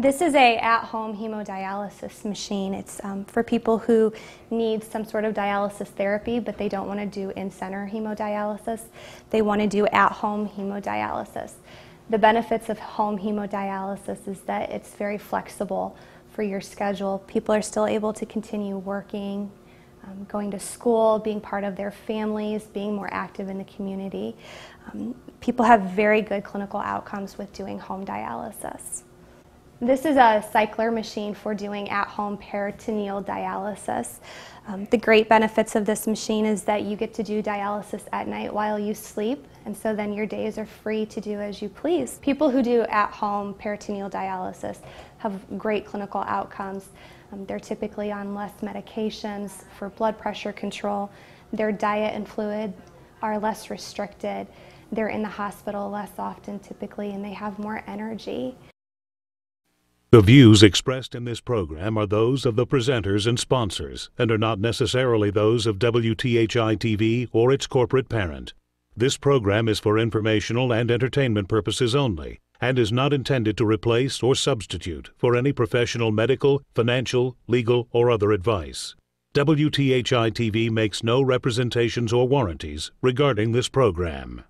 This is a at-home hemodialysis machine. It's um, for people who need some sort of dialysis therapy, but they don't want to do in-center hemodialysis. They want to do at-home hemodialysis. The benefits of home hemodialysis is that it's very flexible for your schedule. People are still able to continue working, um, going to school, being part of their families, being more active in the community. Um, people have very good clinical outcomes with doing home dialysis. This is a cycler machine for doing at-home peritoneal dialysis. Um, the great benefits of this machine is that you get to do dialysis at night while you sleep, and so then your days are free to do as you please. People who do at-home peritoneal dialysis have great clinical outcomes. Um, they're typically on less medications for blood pressure control. Their diet and fluid are less restricted. They're in the hospital less often typically, and they have more energy. The views expressed in this program are those of the presenters and sponsors and are not necessarily those of WTHI TV or its corporate parent. This program is for informational and entertainment purposes only and is not intended to replace or substitute for any professional medical, financial, legal, or other advice. WTHI TV makes no representations or warranties regarding this program.